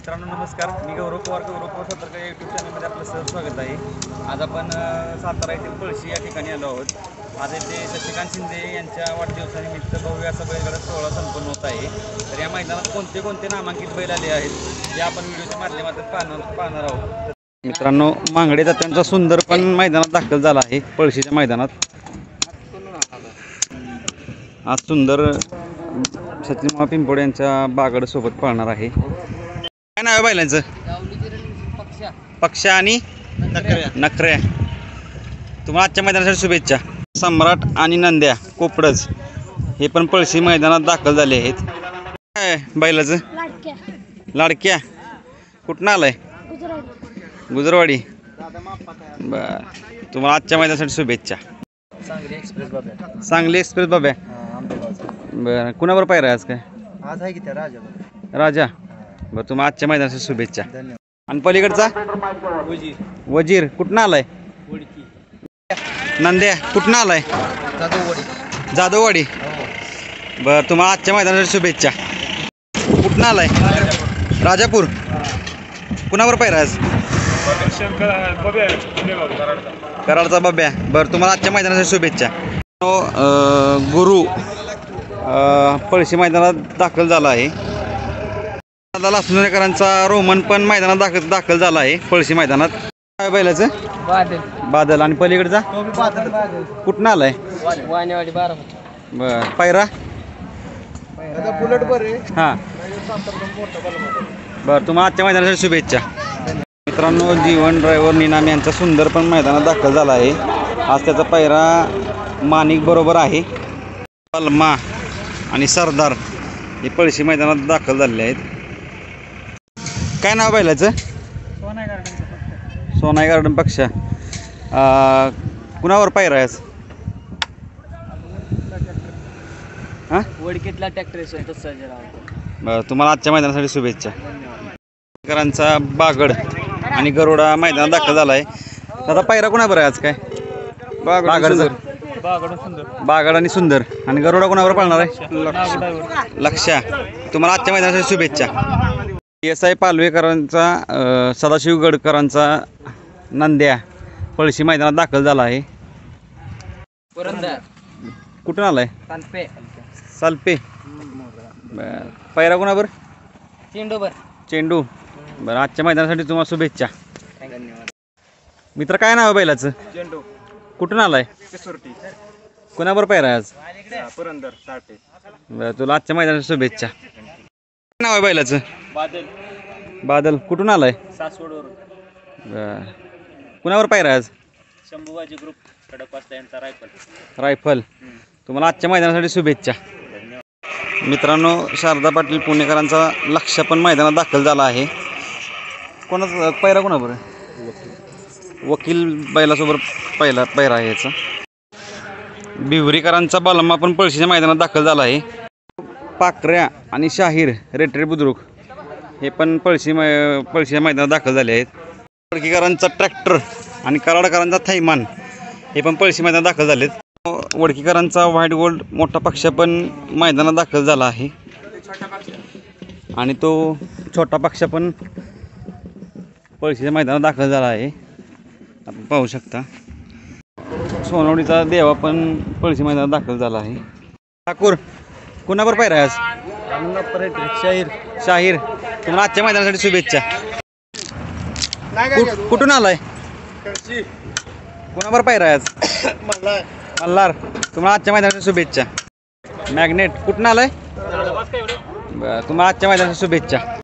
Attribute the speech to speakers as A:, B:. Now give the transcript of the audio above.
A: मित्रांनो नमस्कार. मी गौरव पवार गौरव पवार सतर्क या यूट्यूब चॅनलमध्ये आपलं सहज स्वागत आहे. आज आपण सातारा येथील पळशी या ठिकाणी आलो आहोत. आज येथे शशिकांत शिंदे यांच्या वाढदिवसानिमित्त भव्य असा बैलगाडा सोहळा संपन्न होत आहे. तर या मैदानात कोणते कोणते नामांकित बैल आले आहेत जे आपण व्हिडिओच्या माध्यमातून पाहणार पाहणार आहोत. मित्रांनो मांगडे त्यांचा सुंदर पण मैदानात दाखल झाला आहे पळशीच्या मैदानात. आज सुंदर सचिन पिंपोड यांच्या बागडसोबत पाळणार आहे. काय नाव आहे बैलांचं? पक्षा आणि नखऱ्या. तुम्हाला आजच्या मैदानासाठी शुभेच्छा. सम्राट आणि नंद्या कोपडज. हे पण पळशी मैदानात दाखल झाले आहेत. काय बैलाचं? लाडक्या. कुठनं आलाय? गुजरवाडी. बर. तुम्हाला आजच्या मैदानासाठी शुभेच्छा.
B: सांगली एक्सप्रेस बाबा
A: सांगली एक्सप्रेस बाब्या. बरं. कुणावर पाहिजे आज काय?
B: आज आहे की त्या राजा
A: राजा. बरं तुम्हाला आजच्या मैदानासाठी शुभेच्छा.
B: धन्यवाद.
A: आणि पलीकडचा? वजीर. कुठनं आलाय? नंद्या कुठनं आलाय?
B: जाधववाडी.
A: जाधववाडी. बरं तुम्हाला आजच्या मैदानासाठी शुभेच्छा. कुठनं आलाय? राजापूर. कुणावर पाहिजे आज? कराडचा बब्या. बरं तुम्हाला आजच्या मैदानासाठी शुभेच्छा. गुरु पळशी मैदानात दाखल झाला आहे. दादा लासुंदरेकरांचा रोमन पण मैदानात दाखल दाखल झाला आहे पळशी मैदानात. काय बैलाचं?
B: बादल.
A: बादल. आणि पलीकडचा?
B: बादल बादल.
A: कुठनं आलाय?
B: वाणेवाडी बारा
A: बर. पायरा?
B: बुलेट बरे
A: हां. बरं तुम्हाला आजच्या मैदानासाठी शुभेच्छा. मित्रांनो जीवन ड्रायव्हर निनाम यांचा सुंदर पण मैदानात दाखल झाला आहे. आज त्याचा पायरा माणिक बरोबर आहे. पलमा आणि सरदार हे पळशी मैदानात दाखल झालेले आहेत. काय नाव बैलाचं? सोनाई गार्डन पक्षा. अं, कुणावर पायरा आहे आज? हां?
B: वडकीतला ट्रॅक्टर
A: बरं तुम्हाला आजच्या मैदानासाठी शुभेच्छा. करांचा बागड आणि गरुडा मैदानात दाखल झाला आहे दादा पायरा कुणावर आहे आज काय? बागडचं.
B: बागड सुंदर.
A: बागड आणि सुंदर. आणि गरुडा कुणावर पाळणार आहे? लक्षा. तुम्हाला आजच्या मैदानासाठी शुभेच्छा. एस आय पालवेकरांचा सदाशिव गडकरांचा नंद्या पळशी मैदानात दाखल झाला आहे.
B: पुरंदर.
A: कुठून आलाय?
B: कानपे
A: सालपे. बरं पायरा कुणावर
B: चेंडूबर
A: चेंडू बरं. आजच्या मैदानासाठी तुम्हाला शुभेच्छा.
B: धन्यवाद
A: मित्र काय नाव आहे बैलाचं?
B: चेंडू.
A: कुठून आलाय?
B: किसोरटी
A: कुणावर पायरा आहे आज?
B: पुरंदर साठे
A: बरं तुला आजच्या मैदानाची शुभेच्छा. नाव आहे बैलाचं?
B: बादल.
A: बादल. कुठून आलाय?
B: सासवडवरून.
A: बरं. कुणावर पायरा आहे आज?
B: शंभूबाजी ग्रुप यांचा रायफल.
A: रायफल. तुम्हाला आजच्या मैदानासाठी शुभेच्छा. मित्रांनो शारदा पाटील पुणेकरांचा लक्ष पण मैदानात दाखल झाला आहे. कोणाचा पैरा कोणाबरोबर आहे? वकील. बैलासोबत पहिला पैरा आहे याचा. बिवरीकरांचा बलमा पण पळशीच्या मैदानात दाखल झाला आहे. पाकऱ्या आणि शाहीर रेटरे बुद्रुक. हे पण पळशी मै पळशीच्या मैदानात दाखल झाले आहेत. वडकीकरांचा ट्रॅक्टर आणि कराडकरांचा थैमान हे पण पळशी मैदानात दाखल झाले आहेत. वडकीकरांचा व्हाईट गोल्ड मोठा पक्ष पण मैदानात दाखल झाला आहे. आणि तो छोटा पक्ष पण पळशीच्या मैदानात दाखल झाला आहे. आपण पाहू शकता. सोनवडीचा देवा पण पळशी मैदानात दाखल झाला आहे. ठाकूर कुणावर पाहिजे आज?
B: शाहीर.
A: शाहीर. तुम्हाला आजच्या मैदानासाठी शुभेच्छा. कुठ- कुठून आलाय? कुणावर पाहिजे आज? मल्हार. तुम्हाला आजच्या मैदानासाठी शुभेच्छा. मॅग्नेट कुठून आलाय? बरं तुम्हाला आजच्या मैदानासाठी शुभेच्छा.